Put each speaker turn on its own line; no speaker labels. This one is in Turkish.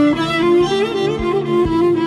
Müzik